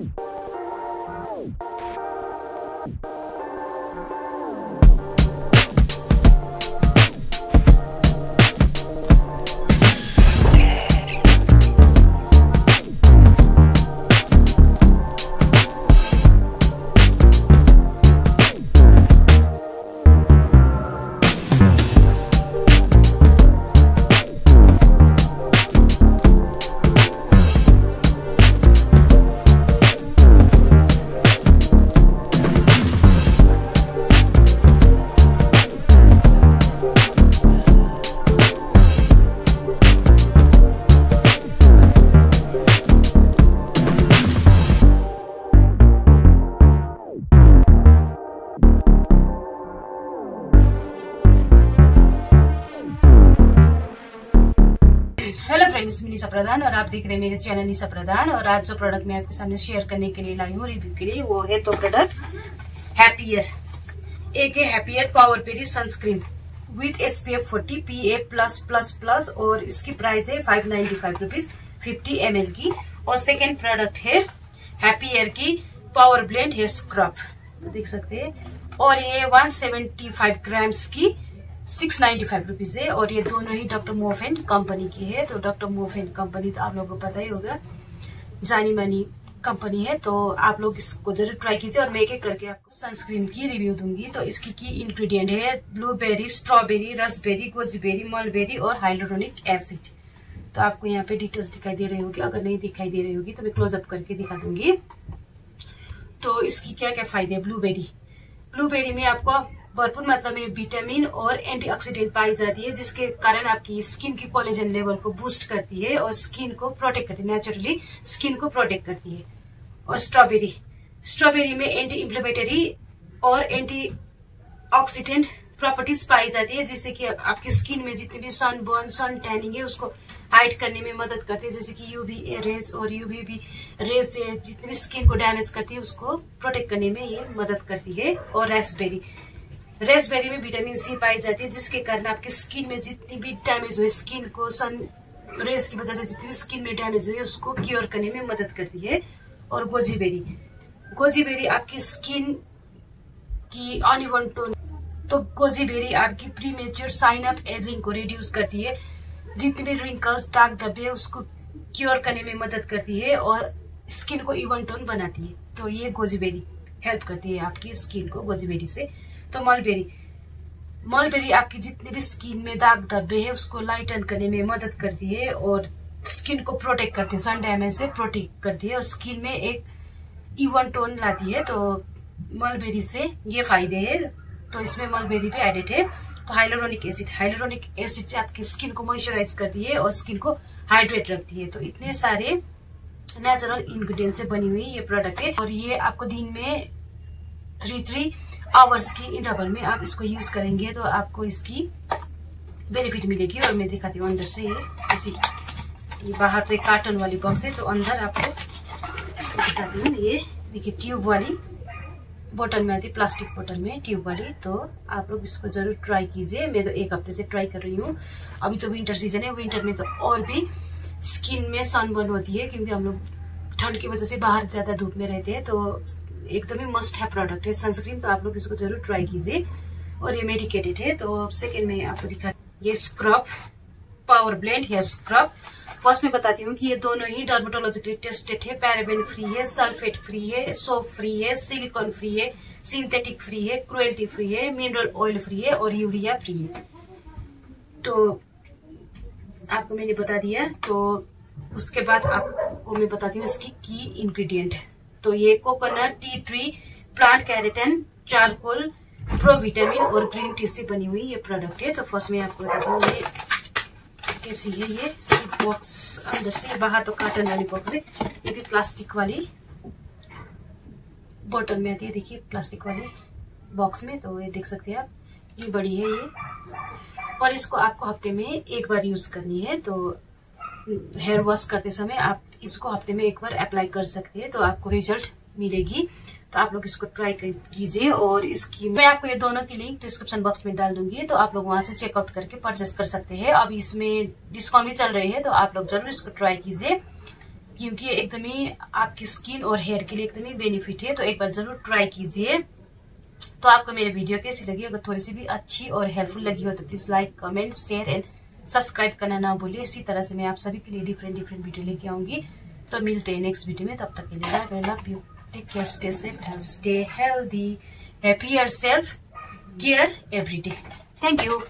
you friends मैं निशा प्रधान और आप देख रहे हैं मेरे चैनल निशा प्रधान और आज जो प्रोडक्ट मैं आपके सामने शेयर करने के लिए लाई हूँ रिव्यू के लिए, वो है तो प्रोडक्ट हैप्पियर एक है happier power berry sunscreen with S P F forty P A plus plus plus और इसकी प्राइस है five ninety five rupees fifty M L की। और सेकेंड प्रोडक्ट है हैप्पियर की पावर ब्लेंड हेयर स्क्रब देख सकते हैं। और ये वन सेवेंटी फाइव ग्राम्स की सिक्स नाइन्टी फाइव रुपीज़ है और ये दोनों ही डॉक्टर मोफेन कंपनी की है। तो डॉक्टर मोफेन कंपनी तो आप लोगों को पता ही होगा, जानी मानी कंपनी है। तो आप लोग इसको ज़रूर ट्राई कीजिए और मैं एक एक करके आपको सनस्क्रीन की रिव्यू दूँगी। तो इसकी की इंग्रेडिएंट है blueberry strawberry raspberry gooseberry mulberry और हाइड्रोनिक एसिड तो आपको यहाँ पे डिटेल्स दिखाई दे रही होगी। अगर नहीं दिखाई दे रही होगी तो मैं क्लोजअप करके दिखा दूँगी। तो इसकी क्या क्या फ़ायदे है? ब्लूबेरी ब्लूबेरी में आपको भरपूर मात्रा में विटामिन और एंटीऑक्सीडेंट पाई जाती है, जिसके कारण आपकी स्किन की कोलेजन लेवल को बूस्ट करती है और स्किन को प्रोटेक्ट करती है नेचुरली स्किन को प्रोटेक्ट करती है। और स्ट्रॉबेरी स्ट्रॉबेरी में एंटी इम्प्लीमेटरी और एंटी ऑक्सीडेंट प्रॉपर्टीज़ पाई जाती है, जिससे कि आपकी स्किन में जितनी भी सन बर्न सन टैनिंग है, उसको हाइड करने में मदद करती है, जैसे कि यूवी रेज और यूवी भी रेज जितनी भी स्किन को डैमेज करती है, उसको प्रोटेक्ट करने में ये मदद करती है। और रेसबेरी रेसबेरी में विटामिन सी पाई जाती है, जिसके कारण आपकी स्किन में जितनी भी डैमेज हुई स्किन को सन रेस की वजह से जितनी भी स्किन में डैमेज हुई, उसको क्योर करने में मदद करती है। और गोजीबेरी गोजीबेरी आपकी स्किन की अनइवन टोन तो गोजीबेरी आपकी premature sign of ageing को रिड्यूस करती है। जितने भी रिंकल्स दाग धब्बे उसको क्योर करने में मदद करती है और स्किन को इवन टोन बनाती है। तो ये गोजीबेरी हेल्प करती है आपकी स्किन को गोजीबेरी से। तो मलबेरी मलबेरी आपकी जितने भी स्किन में दाग धब्बे है, उसको लाइटन करने में मदद करती है और स्किन को प्रोटेक्ट करती है सन डैमेज से प्रोटेक्ट करती है और स्किन में एक इवन टोन लाती है। तो मलबेरी से ये फ़ायदे है। तो इसमें मलबेरी भी एडिड है। तो हाइलोरोनिक एसिड हाइलोरोनिक एसिड से आपकी स्किन को मॉइस्चराइज करती है और स्किन को हाइड्रेट रखती है। तो इतने सारे नेचुरल इंग्रेडिएंट से बनी हुई ये प्रोडक्ट है। और ये आपको दिन में थ्री थ्री आवर्स की इंटरवल में आप इसको यूज़ करेंगे तो आपको इसकी बेनिफिट मिलेगी। और मैं दिखाती हूँ, अंदर से ये ये बाहर तो एक कार्टन वाली बॉक्स है तो अंदर आपको दिखाती हूँ ये, देखिए ट्यूब वाली बोतल में आती प्लास्टिक बोतल में ट्यूब वाली तो आप लोग इसको ज़रूर ट्राई कीजिए। मैं तो एक हफ़्ते से ट्राई कर रही हूँ। अभी तो विंटर सीज़न है विंटर में तो और भी स्किन में सनबर्न होती है, क्योंकि हम लोग ठंड की वजह से बाहर ज़्यादा धूप में रहते हैं तो एकदम ही मस्ट है प्रोडक्ट है। सनस्क्रीन तो आप लोग इसको ज़रूर ट्राई कीजिए। और ये मेडिकेटेड है तो सेकेंड में आपको दिखा ये scrub power blend hair scrub first में बताती हूँ कि ये दोनों ही डर्माटोलॉजिकली टेस्टेड है। पैराबेन फ्री है सल्फेट फ्री है सोप फ्री है सिलिकॉन फ्री है सिंथेटिक फ्री है क्रोएल्टी फ्री है मिनरल ऑयल फ्री है और यूरिया फ्री है। तो आपको मैंने बता दिया तो उसके बाद आपको मैं बताती हूँ इसकी की इंग्रेडिएंट तो ये coconut, tea tree, plant keratin, charcoal, provitamin और ग्रीन टी से बनी हुई ये प्रोडक्ट है। तो फ़र्स्ट में आपको बताती हूँ ये कैसी है ये। बॉक्स अंदर से, बाहर तो काटन वाली बॉक्स है। ये भी प्लास्टिक वाली बोतल में आती है। देखिए प्लास्टिक वाली बॉक्स में तो ये देख सकते हैं आप। ये बड़ी है ये। और इसको आपको हफ़्ते में एक बार यूज़ करनी है। तो हेयर वॉश करते समय आप इसको हफ़्ते में एक बार अप्लाई कर सकते हैं तो आपको रिज़ल्ट मिलेगी। तो आप लोग इसको ट्राई कीजिए और इसकी मैं आपको ये दोनों की लिंक डिस्क्रिप्शन बॉक्स में डाल दूँगी तो आप लोग वहाँ से चेकआउट करके परचेस कर सकते हैं। अब इसमें डिस्काउंट भी चल रही है तो आप लोग ज़रूर इसको ट्राई कीजिए, क्योंकि एकदम ही आपकी स्किन और हेयर के लिए एकदम ही बेनिफिट है तो एक बार ज़रूर ट्राई कीजिए। तो आपको मेरी वीडियो कैसी लगी? अगर थोड़ी सी भी अच्छी और हेल्पफुल लगी हो तो please like comment share and subscribe करना ना भूलिए। इसी तरह से मैं आप सभी के लिए डिफरेंट डिफरेंट वीडियो लेके आऊँगी। तो मिलते हैं नेक्स्ट वीडियो में। तब तक के लिए love you take care stay safe and stay healthy happy your self care every day thank you